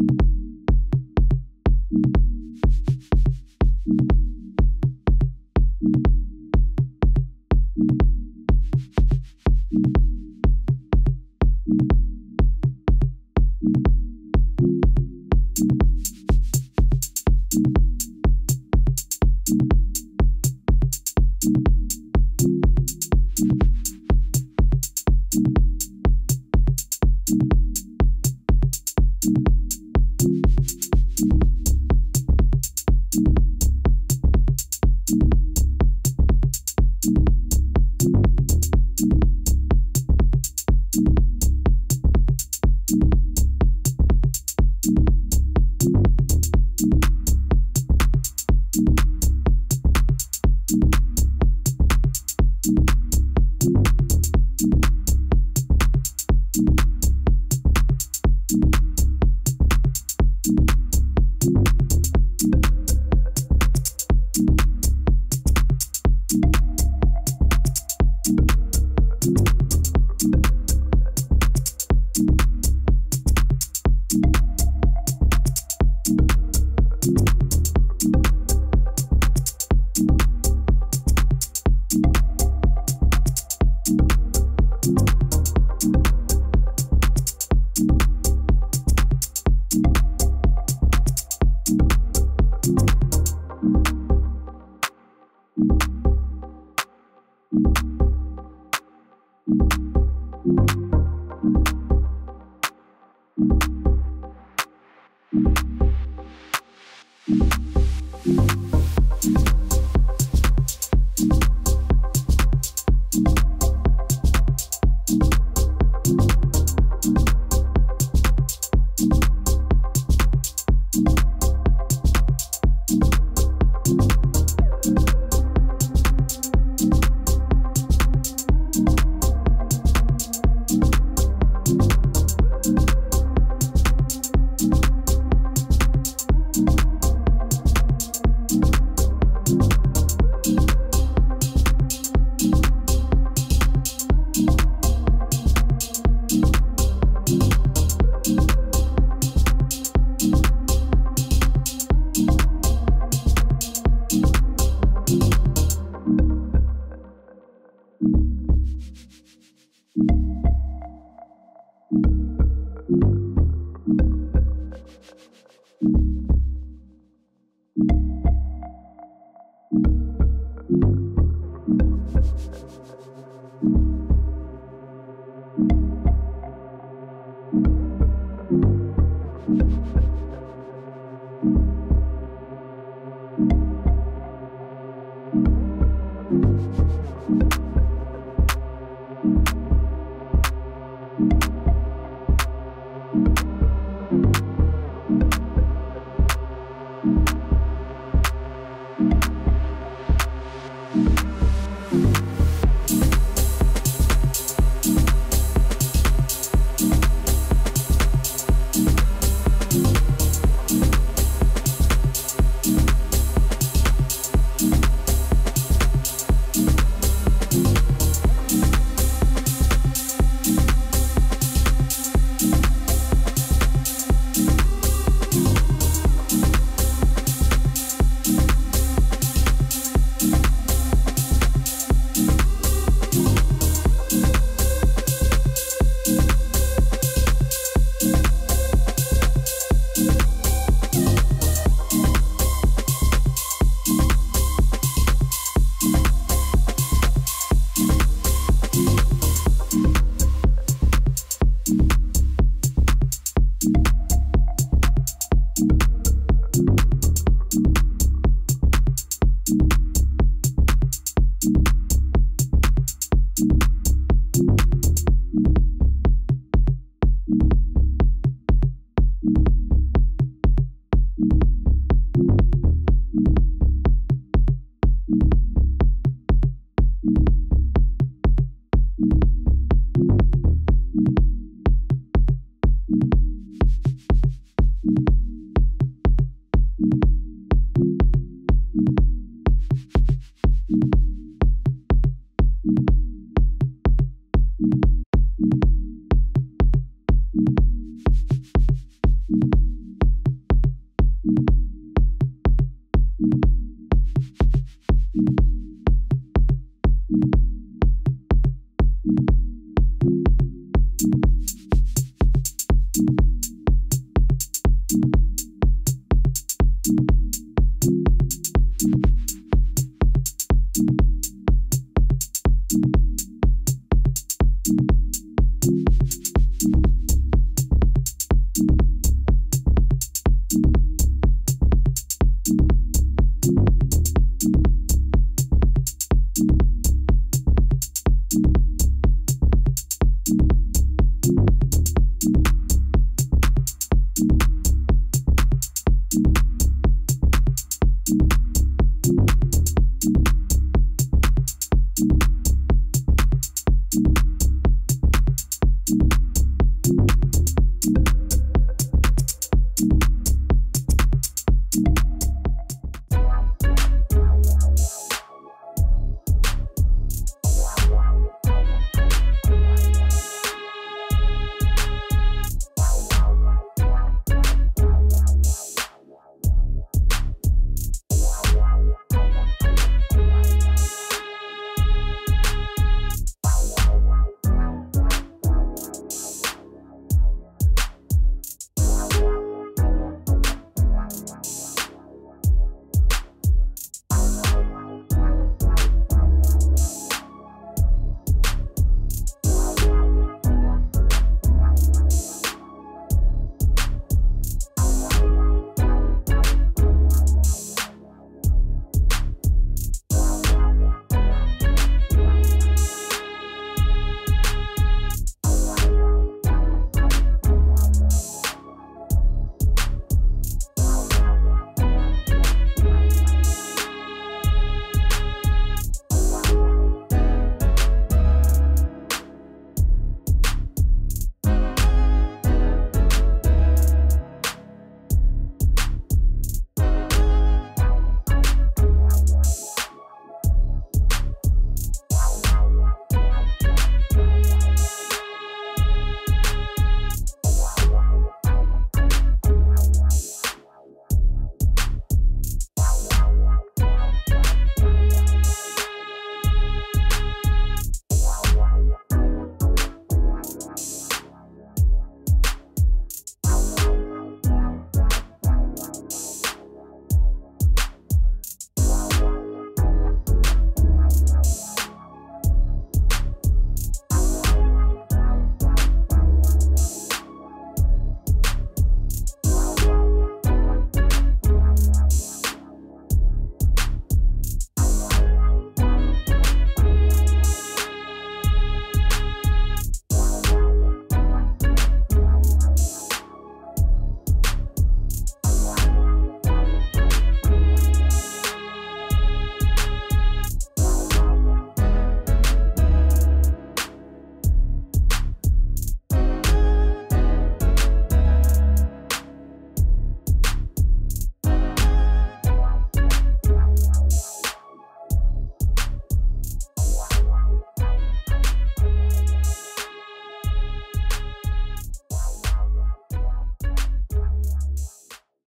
you